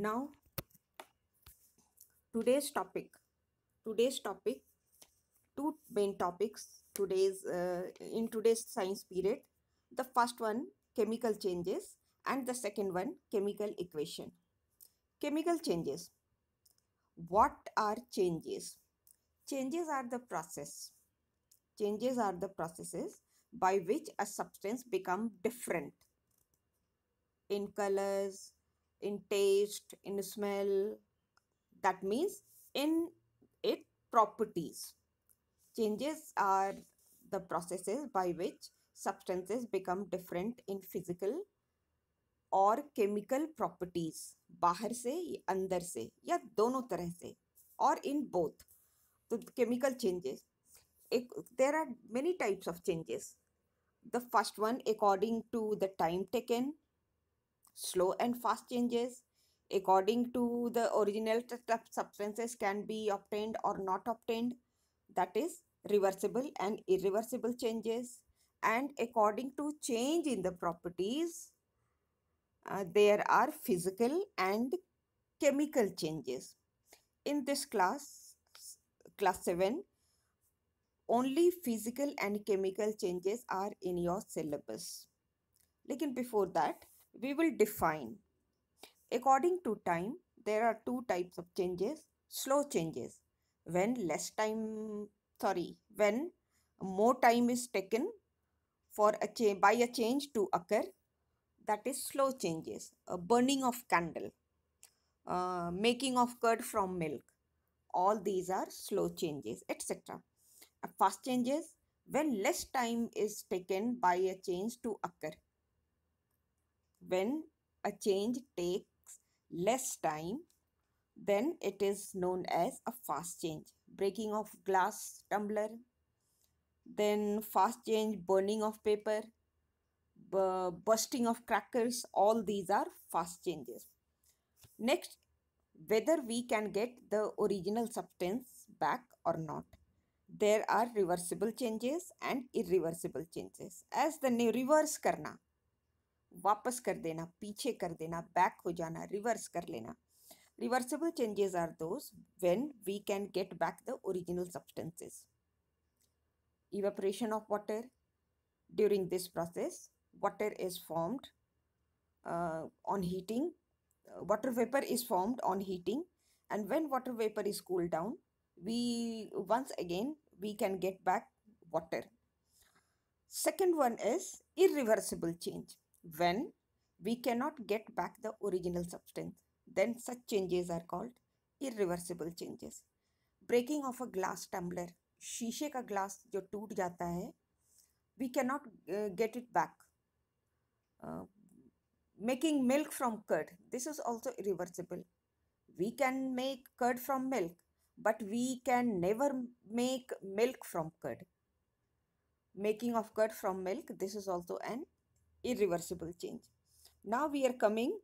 now today's topic today's topic two main topics today's uh, in today's science period. The first one chemical changes and the second one chemical equation. Chemical changes. What are changes? Changes are the process. Changes are the processes by which a substance become different in colors in taste in smell that means in its properties changes are the processes by which substances become different in physical और chemical properties बाहर से अंदर से या दोनों तरह से और इन बोथ तो केमिकल चेंजेस एक there are many types of changes the first one according to the time taken slow and fast changes according to the original substances can be obtained or not obtained that is reversible and irreversible changes. And according to change in the properties uh, there are physical and chemical changes. In this class class 7 only physical and chemical changes are in your syllabus. Like before that we will define. According to time, there are two types of changes. Slow changes, when less time, sorry, when more time is taken for a change by a change to occur, that is slow changes. A burning of candle, uh, making of curd from milk, all these are slow changes, etc. Fast changes, when less time is taken by a change to occur when a change takes less time, then it is known as a fast change. Breaking of glass tumbler, then fast change, burning of paper, bursting of crackers, all these are fast changes. Next, whether we can get the original substance back or not. There are reversible changes and irreversible changes. As the reverse karna, वापस कर देना पीछे कर देना back हो जाना reverse कर लेना reversible changes are those when we can get back the original substances evaporation of water during this process water is formed uh, on heating uh, water vapor is formed on heating and when water vapor is cooled down we once again we can get back water second one is irreversible change when we cannot get back the original substance, then such changes are called irreversible changes. Breaking of a glass tumbler, शीशे का glass जो टूट जाता है we cannot uh, get it back. Uh, making milk from curd, this is also irreversible. We can make curd from milk, but we can never make milk from curd. Making of curd from milk, this is also an irreversible change. Now we are coming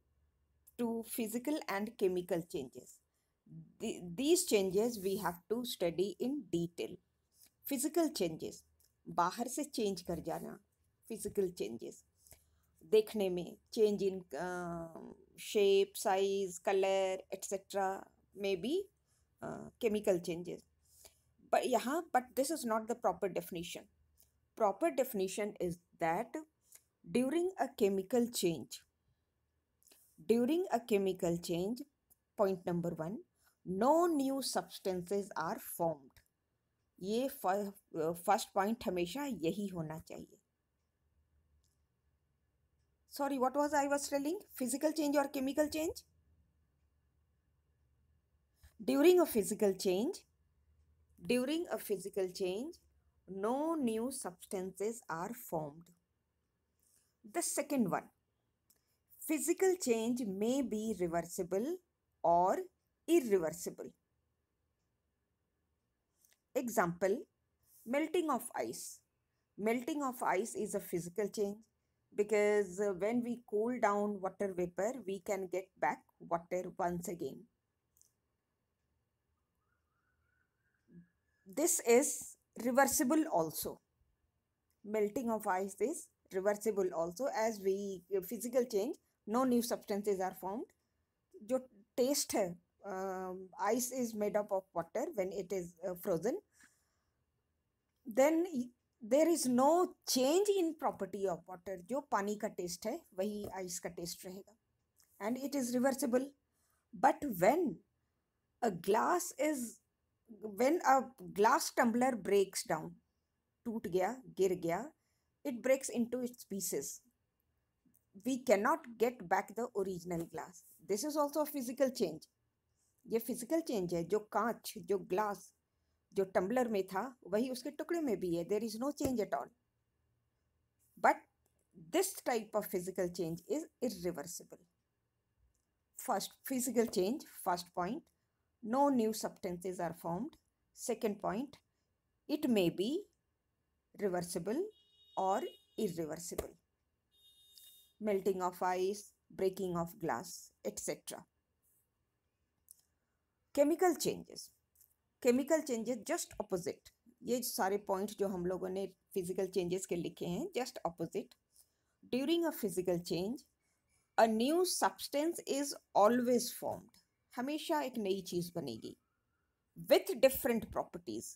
to physical and chemical changes. The, these changes we have to study in detail. Physical changes, बाहर से change कर जाना physical changes. देखने में change in uh, shape, size, color, etc. may be uh, chemical changes. But यहाँ, but this is not the proper definition. Proper definition is that during a chemical change during a chemical change point number one no new substances are formed ये first point हमेशा यही होना चाहिए sorry what was I was telling physical change और chemical change during a physical change during a physical change no new substances are formed the second one physical change may be reversible or irreversible. Example melting of ice. Melting of ice is a physical change because uh, when we cool down water vapor, we can get back water once again. This is reversible also. Melting of ice is reversible also as we physical change no new substances are formed. जो taste है ice is made up of water when it is frozen then there is no change in property of water जो पानी का test है, वही ice का taste रहेगा. And it is reversible but when a glass is when a glass tumbler breaks down टूट गया, गिर गया it breaks into its pieces. We cannot get back the original glass. This is also a physical change. ये physical change है, जो कांच, जो glass जो टम्बलर में था, वही उसके टुकड़े में भी है। There is no change at all but this type of physical change is irreversible first physical change first point no new substances are formed second point it may be reversible और irreversible. Melting of ice, breaking of glass etc chemical changes chemical changes just opposite ये सारे point जो हम लोगों ने physical changes के लिखे हैं just opposite during a physical change a new substance is always formed हमेशा एक नई चीज़ बनेगी. विथ डिफरेंट प्रॉपर्टीज़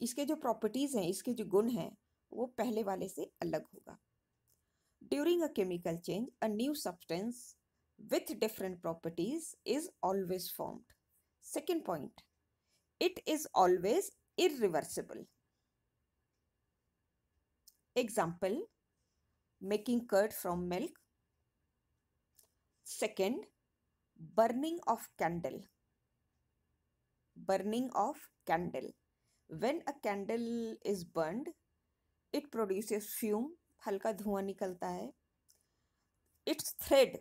इसके जो प्रॉपर्टीज़ हैं, इसके जो गुण हैं वो पहले वाले से अलग होगा। During a chemical change a new substance with different properties is always formed second point it is always irreversible example making curd from milk second burning of candle burning of candle when a candle is burned it produces fume, हल्का धुआँ निकलता है। Its thread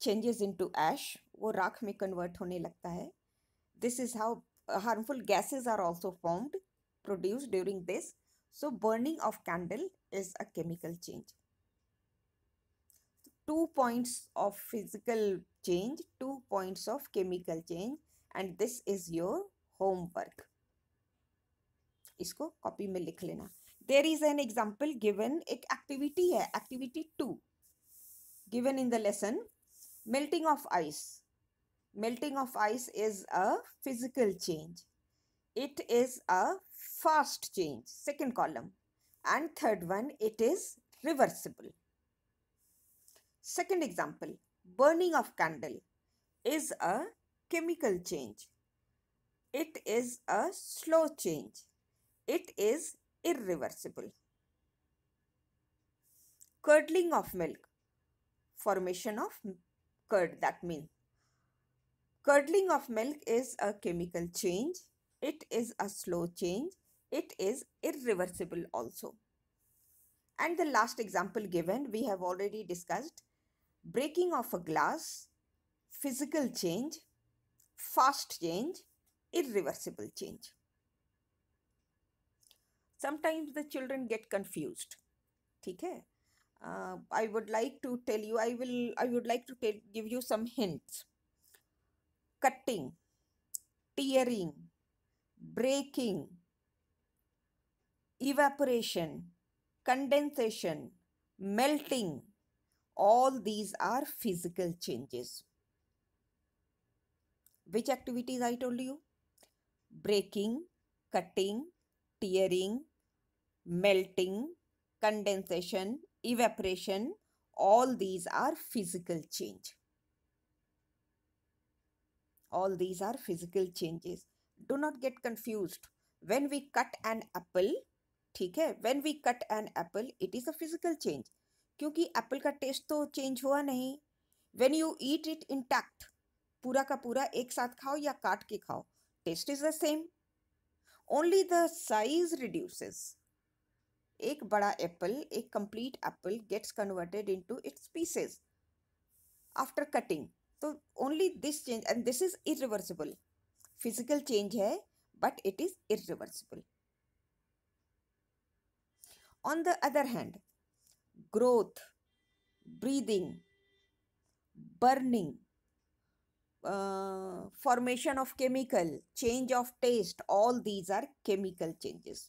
changes into ash वो राख में convert होने लगता है। This is how harmful gases are also formed produce during this. So burning of candle is a chemical change. Two points of physical change, two points of chemical change, and this is your homework. इसको copy में लिख लेना। there is an example given एक activity है activity two given in the lesson melting of ice melting of ice is a physical change it is a fast change second column and third one it is reversible second example burning of candle is a chemical change it is a slow change it is irreversible. Curdling of milk. Formation of curd that means curdling of milk is a chemical change. It is a slow change. It is irreversible also. And the last example given we have already discussed. Breaking of a glass. Physical change. Fast change. Irreversible change sometimes the children get confused. ठीक है I would like to tell you I will I would like to tell give you some hints cutting evaporation condensation melting all these are physical changes. Which activities i told you? Breaking cutting tearing melting, condensation, evaporation, all these are physical change. All these are physical changes. Do not get confused. When we cut an apple, ठीक है when we cut an apple, it is a physical change. क्योंकि apple का taste तो change हुआ नहीं when you eat it intact पूरा का पूरा एक साथ खाओ या काट के खाओ taste is the same only the size reduces एक बड़ा एप्पल एक complete apple gets converted into its pieces after cutting तो only this change and this is irreversible physical change है but it is irreversible on the other hand growth breathing burning formation of chemical change of taste all these are chemical changes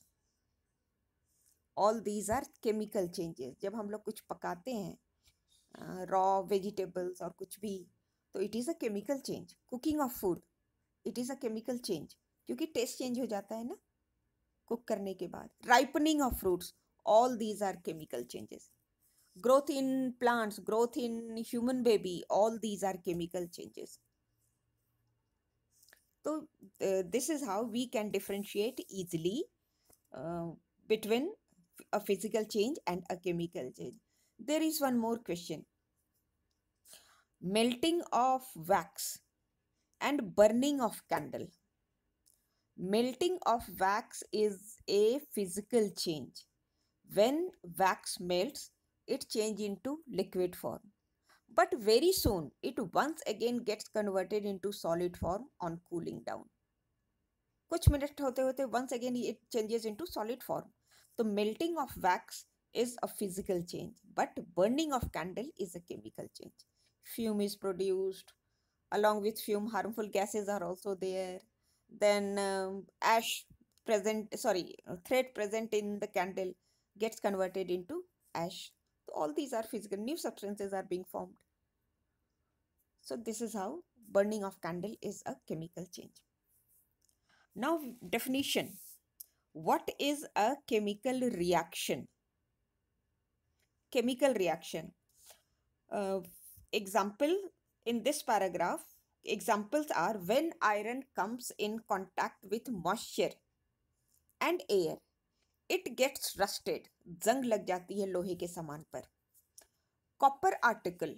all these are chemical changes जब हम लोग कुछ पकाते हैं raw vegetables और कुछ भी तो it is a chemical change cooking of food it is a chemical change क्योंकि टेस्ट चेंज हो जाता है ना कुक करने के बाद. Ripening of fruits all these are chemical changes growth in plants growth in human baby all these are chemical changes तो this is how we can differentiate easily between a physical change and a chemical change there is one more question melting of wax and burning of candle melting of wax is a physical change when wax melts, it changes into liquid form. But very soon, it once again gets converted into solid form on cooling down. कुछ minute होते होते once again it changes into solid form. The melting of wax is a physical change, but burning of candle is a chemical change. Fume is produced, along with fume, harmful gases are also there. Then um, ash present, sorry, thread present in the candle gets converted into ash. So all these are physical, new substances are being formed. So this is how burning of candle is a chemical change. Now definition. What is a chemical reaction? Chemical reaction. Uh, example in this paragraph, examples are when iron comes in contact with moisture and air it gets rusted जंग लग जाती है लोहे के सामान पर copper article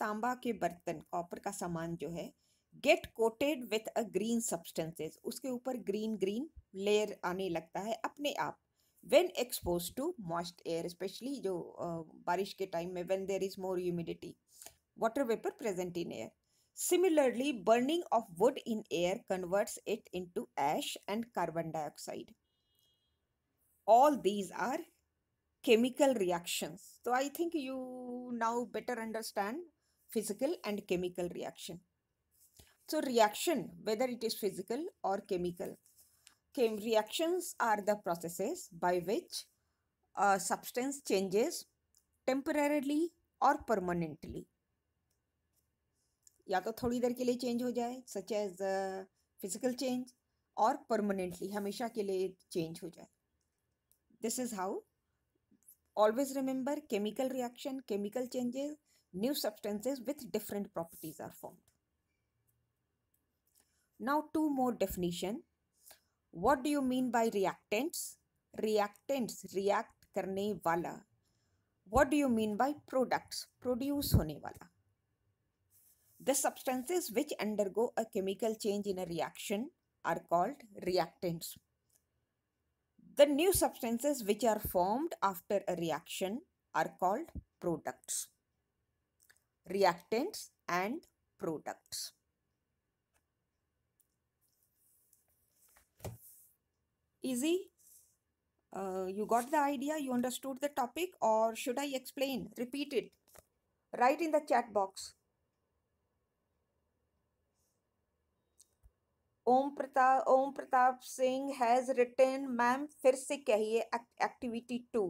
तांबा के बर्तन कॉपर का सामान जो है get coated with a green substances उसके ऊपर ग्रीन ग्रीन लेयर आने लगता है अपने आप when expose to moist air specially जो बारिश के टाइम में when there is more humidity water vapour present in air similarly burning of wood in air converts it into ash and carbon dioxide all these are chemical reactions. So, I think you now better understand physical and chemical reaction. So reaction, whether it is physical or chemical, chem reactions are the processes by which a substance changes temporarily or permanently. या तो थोड़ी देर के लिए change हो जाए such as physical change और permanently हमेशा के लिए चेंज हो जाए this is how. Always remember chemical reaction, chemical changes, new substances with different properties are formed. Now two more definition. What do you mean by reactants? Reactants react करने वाला. What do you mean by products? Produce होने वाला. The substances which undergo a chemical change in a reaction are called reactants. The new substances which are formed after a reaction are called products. Reactants and products. Easy? Uh, you got the idea? You understood the topic? Or should I explain? Repeat it. Write in the chat box. Om Pratap Om Pratap Singh has written ma'am फिर से कहिए activity two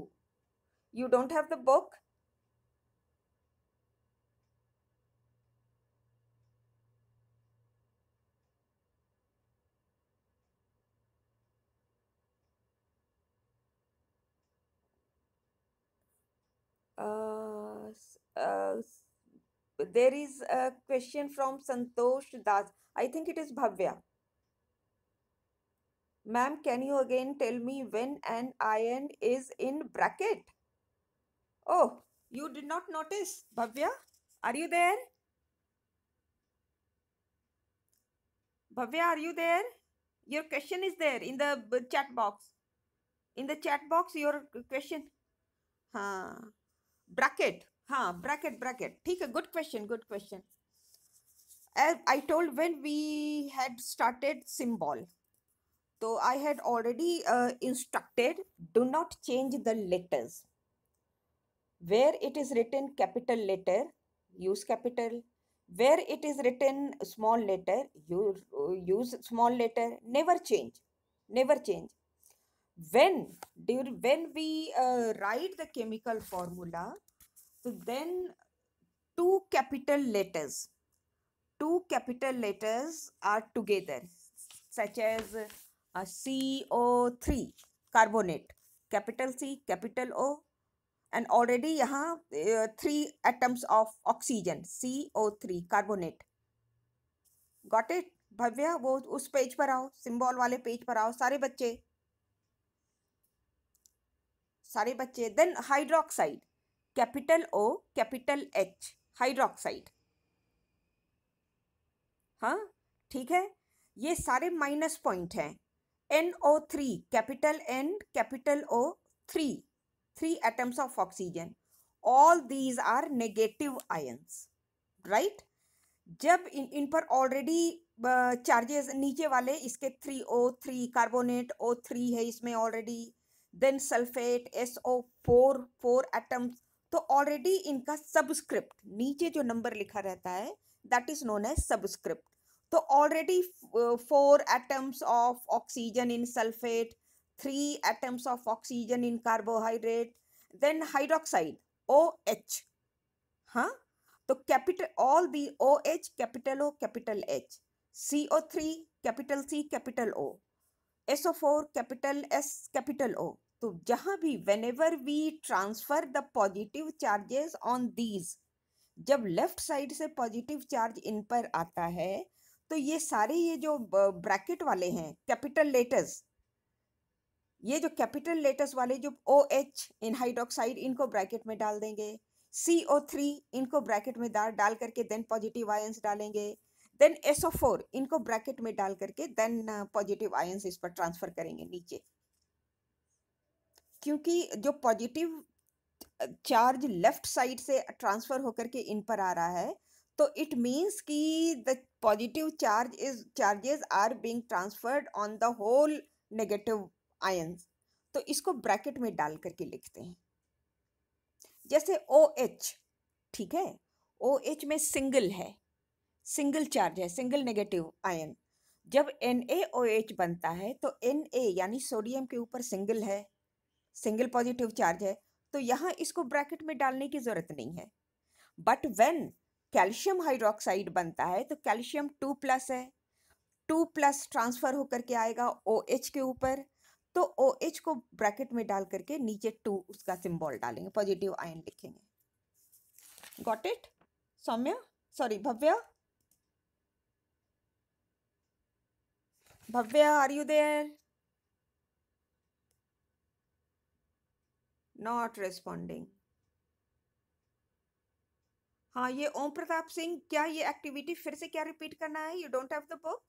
you don't have the book Uh, there is a question from Santosh Das. I think it is Bhavya. Ma'am, can you again tell me when an iron is in bracket? Oh, you did not notice. Bhavya, are you there? Bhavya, are you there? Your question is there in the chat box. In the chat box, your question. हाँ bracket हाँ bracket bracket ठीक है good question good question as I told when we had started symbol so I had already uh, instructed do not change the letters. Where it is written capital letter, use capital. Where it is written small letter, you uh, use small letter. Never change. Never change. When during when we uh, write the chemical formula, so then two capital letters two capital letters are together, such as uh, CO3, carbonate, capital C, capital O, and already यहाँ uh, three atoms of oxygen, CO3, carbonate. Got it? Bhavya वो उस page पर आओ symbol वाले page पर आओ सारे बच्चे सारे बच्चे then hydroxide capital O, capital H, hydroxide. हाँ ठीक है? ये सारे माइनस पॉइंट हैं। N O three, capital N, capital O three three atoms of oxygen. All these are negative ions right? जब इन इन पर ऑलरेडी चार्जेस नीचे वाले, इसके three O three carbonate, O three है इसमें already, then sulphate, S O four four atoms तो ऑलरेडी इनका सबस्क्रिप्ट नीचे जो नंबर लिखा रहता है that is known as subscript तो already four atoms of oxygen in sulphate three atoms of oxygen in carbohydrate then hydroxide O H हाँ तो capital all the O H capital O capital H C O three capital C capital O S O four capital S capital O तो जहाँ भी whenever we transfer the positive charges on these जब left side से positive charge इन पर आता है तो ये सारे ये जो ब्रैकेट वाले हैं कैपिटल लेटर्स ये जो कैपिटल लेटर्स वाले जो ओ एच इन हाइड्रोक्साइड इनको ब्रैकेट में डाल देंगे सी ओ थ्री इनको ब्रैकेट में डाल डाल करके देन पॉजिटिव आयंस डालेंगे देन एसओ फोर इनको ब्रैकेट में डाल करके देन पॉजिटिव आयंस इस पर ट्रांसफ़र करेंगे नीचे। क्योंकि जो पॉजिटिव चार्ज लेफ़्ट साइड से ट्रांसफ़र होकर के इन पर आ रहा है तो इट मीन्स कि the positive charge is charges are being transferred on the whole negative ions तो इसको ब्रैकेट में डाल करके लिखते हैं। जैसे ओ एच ठीक है? ओ एच में सिंगल है। सिंगल चार्ज है सिंगल नेगेटिव आयन जब एन ए ओ एच बनता है तो एन ए यानी सोडियम के ऊपर सिंगल है। सिंगल पॉजिटिव चार्ज है तो यहाँ इसको ब्रैकेट में डालने की ज़रूरत नहीं है। बट वेन कैल्शियम हाइड्रोक्साइड बनता है तो कैल्शियम टू प्लस है। टू प्लस ट्रांसफ़र होकर के आएगा ओ एच के ऊपर तो ओ एच को ब्रैकेट में डाल करके नीचे टू उसका सिंबल डालेंगे पॉजिटिव आयन लिखेंगे। Got it Saumya? Sorry Bhavya? Bhavya are you there not responding हाँ ये ओम प्रताप सिंह, क्या ये एक्टिविटी फिर से क्या रिपीट करना है? You don't have the book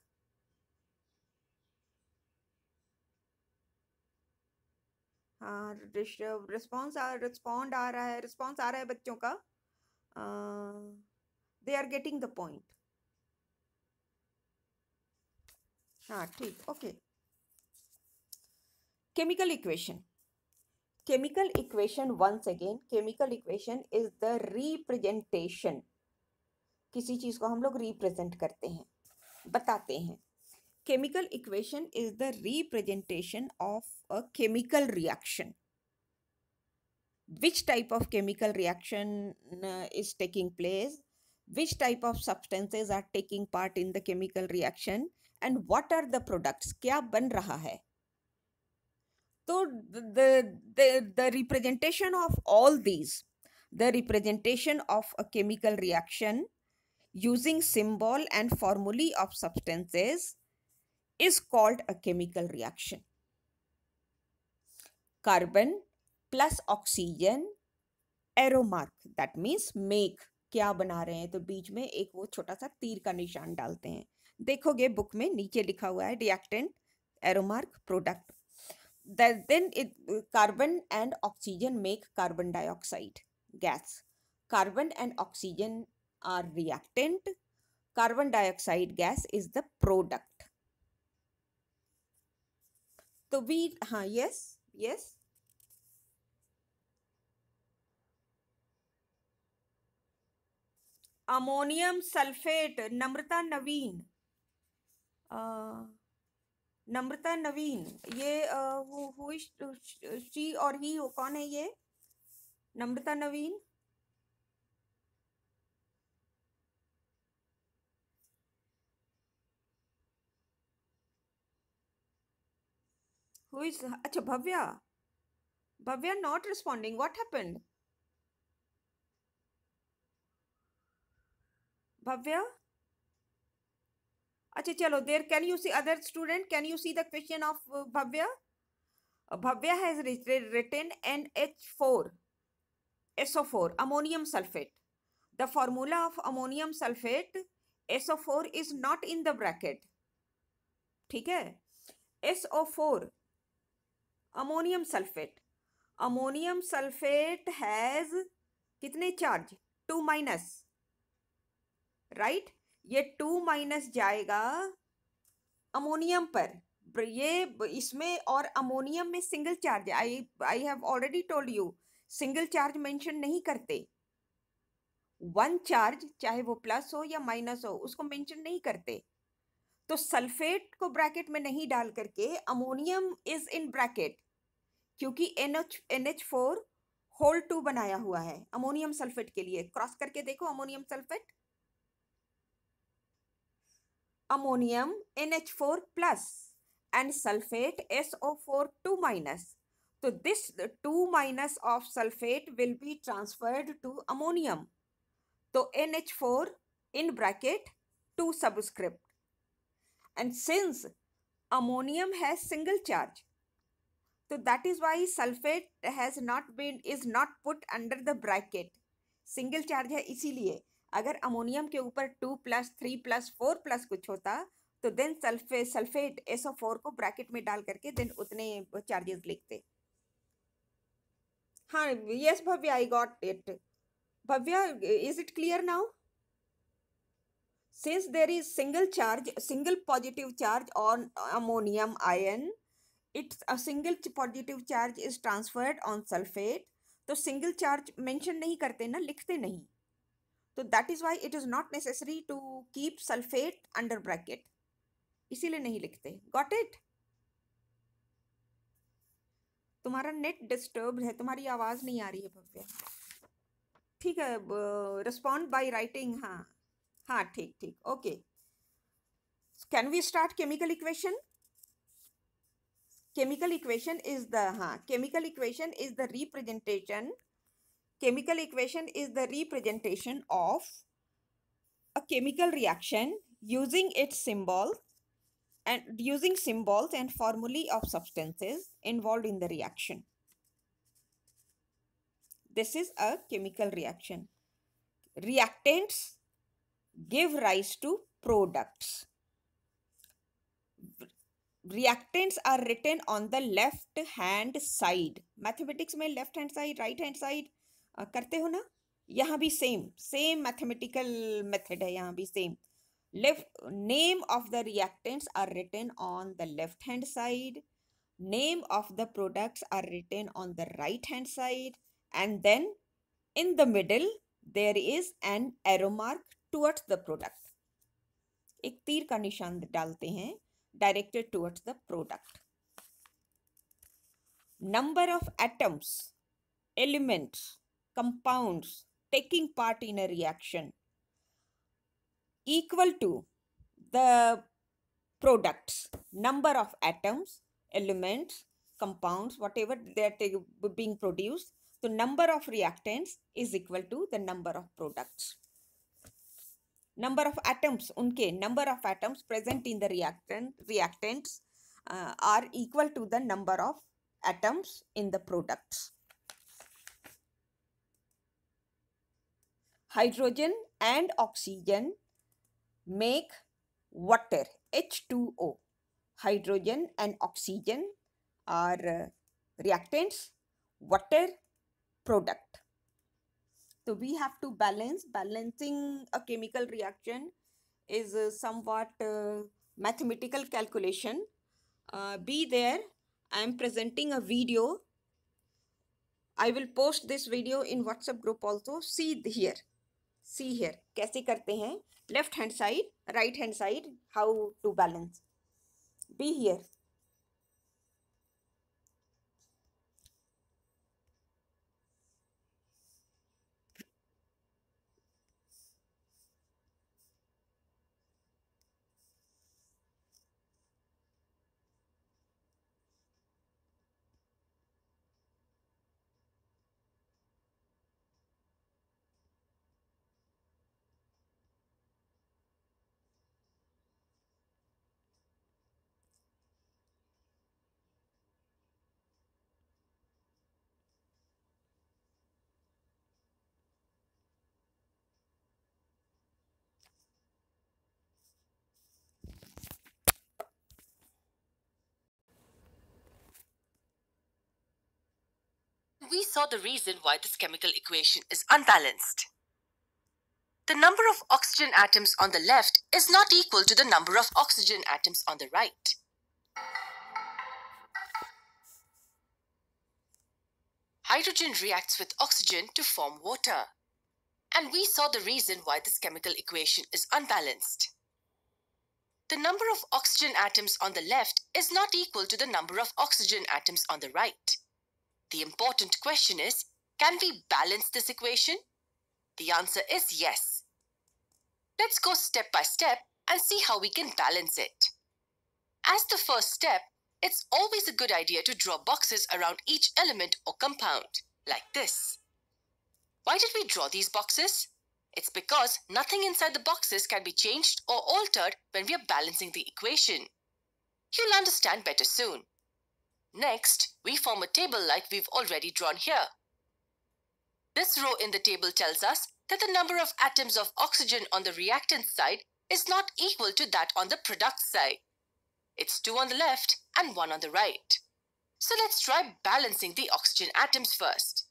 हाँ रिस्पॉन्स रिस्पॉन्ड आ रहा है रिस्पॉन्स आ रहा है बच्चों का। They are getting the point हाँ ठीक okay chemical equation chemical equation once again chemical equation is the representation किसी चीज़ को हम लोग रिप्रेजेंट करते हैं बताते हैं chemical equation is the representation of a chemical reaction which type of chemical reaction uh, is taking place which type of substances are taking part in the chemical reaction and what are the products क्या बन रहा है तो the representation of all these the representation of a chemical reaction using symbol and formulae of substances is called a chemical reaction carbon plus oxygen arrow mark that means make क्या बना रहे हैं? तो बीच में एक वो छोटा सा तीर का निशान डालते हैं। देखोगे बुक में नीचे लिखा हुआ है reactant arrow mark product that then it carbon and oxygen make carbon dioxide gas carbon and oxygen are reactant carbon dioxide gas is the product so we huh, yes yes ammonium sulfate namrata naveen uh, Namrata Naveen, ये she और ही हो कौन है ये? नम्रता नवीन? हुई अच्छा Bhavya. Bhavya not responding what happened Bhavya? अच्छा चलो there can you see other student can you see the question of Bhavya Bhavya has written N H four S O four ammonium sulphate the formula of ammonium sulphate S O four is not in the bracket ठीक है? S O four ammonium sulphate ammonium sulphate has कितने charge two minus right ये two minus जाएगा ammonium पर। ये इसमें और ammonium में single charge I I have already told you single charge mention नहीं करते। वन चार्ज, चाहे वो प्लस हो या माइनस हो, उसको मेंशन नहीं करते। तो सल्फेट को ब्रैकेट में नहीं डाल करके अमोनियम इज़ इन ब्रैकेट क्योंकि N H N H four whole two बनाया हुआ है, अमोनियम सल्फेट के लिए। क्रॉस करके देखो ammonium sulphate. ammonium N H four plus and sulphate S O four two minus तो this two minus of sulphate will be transferred to ammonium तो N H four in bracket two subscript and since ammonium has single charge so that is why sulfate has not been is not put under the bracket single charge है इसीलिए अगर ammonium के ऊपर two plus, three plus, four plus कुछ होता तो then सल्फे, sulphate SO four को bracket में डाल करके देन उतने चार्जेस लिखते। हाँ yes Bhavya I got it Bhavya is it clear now there is single charge, single positive charge on ammonium ion, it's a single ch- positive charge is transferred on sulfate. तो single charge mention नहीं करते ना, लिखते नहीं। तो that is why it is not necessary to keep sulphate under bracket इसीलिए नहीं लिखते। गॉट इट तुम्हारा नेट डिस्टर्ब है तुम्हारी आवाज़ नहीं आ रही है भव्य। ठीक है रिस्पॉन्ड बाय राइटिंग हाँ। हाँ ठीक ठीक okay can we start chemical equation chemical equation is the huh, chemical equation is the representation chemical equation is the representation of a chemical reaction using its symbol and using symbols and formulae of substances involved in the reaction. This is a chemical reaction. Reactants give rise to products. Reactants are written on the left hand side. Mathematics may left hand side, right hand side, करते हो ना? यहाँ भी same same mathematical method है, यहाँ भी same left name of the reactants are written on the left hand side name of the products are written on the right hand side and then in the middle there is an arrow mark towards the product एक तीर का निशान डालते हैं directed towards the product number of atoms elements compounds taking part in a reaction equal to the products, number of atoms, elements, compounds, whatever they are being produced. The number of reactants is equal to the number of products. number of atoms unke number of atoms present in the reactant reactants uh, are equal to the number of atoms in the products hydrogen and oxygen make water h2o hydrogen and oxygen are uh, reactants water product. So we have to balance. Balancing a chemical reaction is uh, somewhat uh, mathematical calculation. Uh, be there. I am presenting a video. I will post this video in whatsapp group also. See here see here कैसे करते हैं? Left hand side right hand side how to balance be here here saw the reason why this chemical equation is unbalanced. The number of oxygen atoms on the left is not equal to the number of oxygen atoms on the right. Hydrogen reacts with oxygen to form water. And we saw the reason why this chemical equation is unbalanced. The number of oxygen atoms on the left is not equal to the number of oxygen atoms on the right. The important question is, can we balance this equation? The answer is yes. Let's go step by step and see how we can balance it. As the first step, it's always a good idea to draw boxes around each element or compound, like this. Why did we draw these boxes? It's because nothing inside the boxes can be changed or altered when we are balancing the equation. You'll understand better soon. Next, we form a table like we've already drawn here. This row in the table tells us that the number of atoms of oxygen on the reactant side is not equal to that on the product side. It's 2 on the left and 1 on the right. So let's try balancing the oxygen atoms first.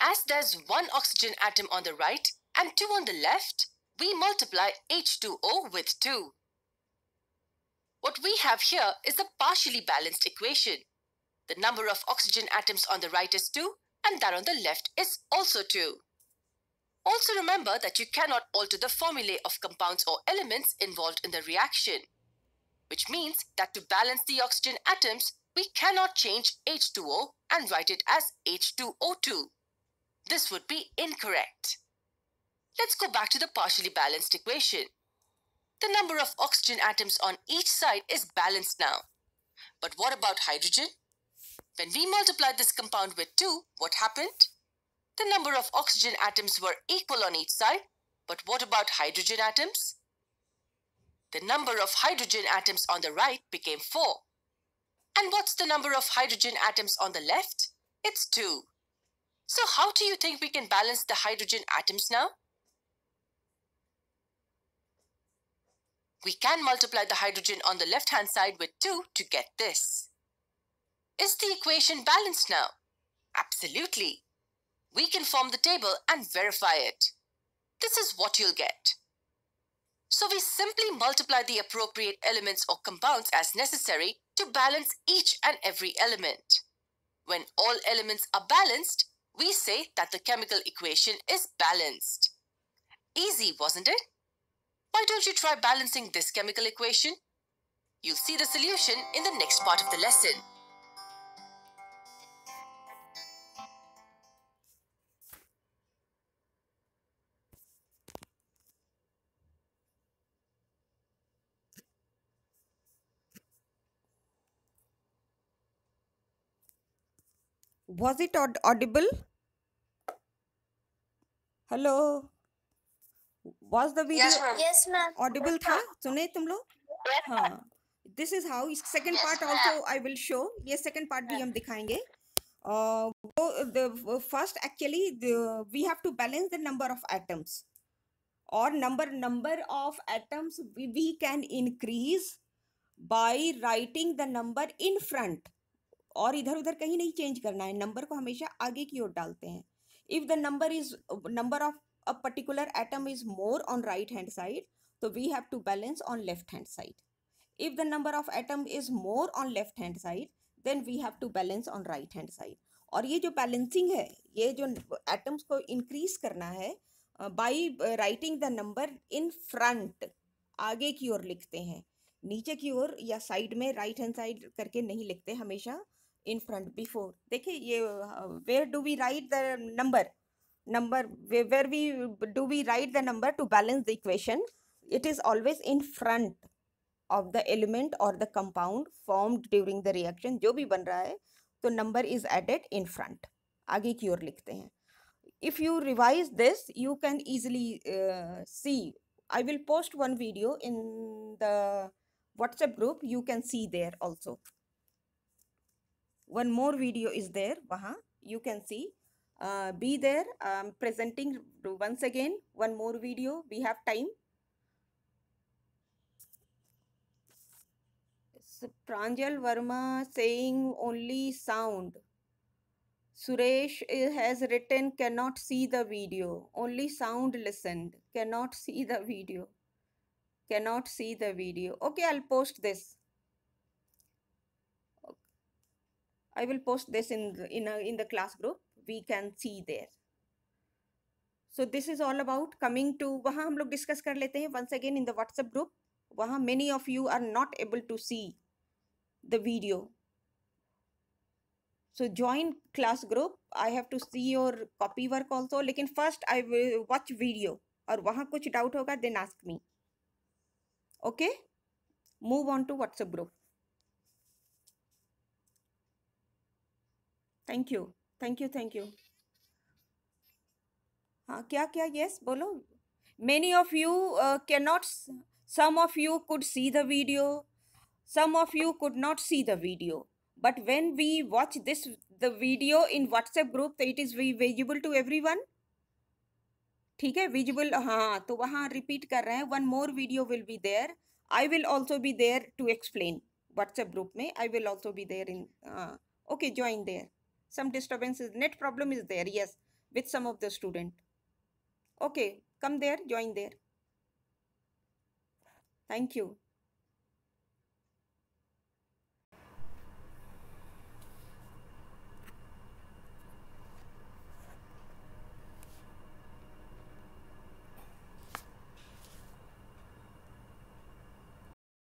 As there's one oxygen atom on the right and two on the left, we multiply H2O with 2. What we have here is a partially balanced equation. The number of oxygen atoms on the right is 2 and that on the left is also 2. Also remember that you cannot alter the formulae of compounds or elements involved in the reaction, which means that to balance the oxygen atoms, we cannot change H2O and write it as H2O2. This would be incorrect. Let's go back to the partially balanced equation. The number of oxygen atoms on each side is balanced now. But what about hydrogen? When we multiplied this compound with 2, what happened? The number of oxygen atoms were equal on each side, but what about hydrogen atoms? The number of hydrogen atoms on the right became 4. And what's the number of hydrogen atoms on the left? It's 2. So how do you think we can balance the hydrogen atoms now? We can multiply the hydrogen on the left-hand side with 2 to get this. Is the equation balanced now? Absolutely. We can form the table and verify it. This is what you'll get. So we simply multiply the appropriate elements or compounds as necessary to balance each and every element. When all elements are balanced, we say that the chemical equation is balanced. Easy, wasn't it? Why don't you try balancing this chemical equation? You'll see the solution in the next part of the lesson. Was it aud- audible? Hello? Was the video audible था? सुने तुम लोग? हाँ। This is how second part also I will show ये second part भी हम दिखाएँगे। First actually we have to balance the number of atoms और number number of atoms we can increase by writing the number in front और इधर उधर कहीं नहीं चेंज करना है। नंबर को हमेशा आगे की ओर डालते हैं। If the number is number of a particular atom is more on right hand side तो we have to balance on left hand side if the number of atom is more on left hand side, then we have to balance on right hand side. और ये जो balancing है, ये जो atoms को increase करना है by writing the number in front आगे की ओर लिखते हैं। नीचे की ओर या साइड में राइट हैंड साइड करके नहीं लिखते हमेशा इन फ्रंट बिफोर देखिए ये where do we write the number number where we do we write the number to balance the equation it is always in front of the element or the compound formed during the reaction जो भी बन रहा है तो number is added in front आगे की ओर लिखते हैं if you revise this you can easily uh, see I will post one video in the WhatsApp group you can see there also one more video is there वहाँ you can see uh, be there um, presenting once again one more video we have time Pranjal Verma saying only sound. Suresh has written cannot see the video, only sound listened, cannot see the video, cannot see the video. Okay, I'll post this. I will post this in in a, in the class group. We can see there. So this is all about coming to वहाँ हम लोग discuss कर लेते हैं once again in the WhatsApp group. वहाँ many of you are not able to see the video. So join class group. I have to see your copy work also. लेकिन first I will watch video. और वहाँ कुछ doubt होगा then ask me. Okay? Move on to WhatsApp group. Thank you. Thank you thank you हाँ क्या क्या? Yes बोलो। Many of you can not some of you could see the video some of you could not see the video but when we watch this the video in WhatsApp group तो it is we visible to everyone ठीक है visible हाँ तो वहाँ repeat कर रहे हैं। One more video will be there I will also be there to explain WhatsApp group में. I will also be there in okay join there some disturbances net problem is there yes with some of the student. Okay come there join there. Thank you